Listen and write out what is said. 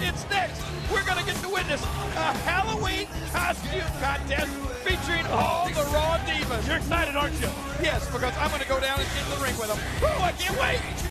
It's next. We're going to get to witness a Halloween costume contest featuring all the Raw divas. You're excited, aren't you? Yes, because I'm going to go down and get in the ring with them. Oh, I can't wait.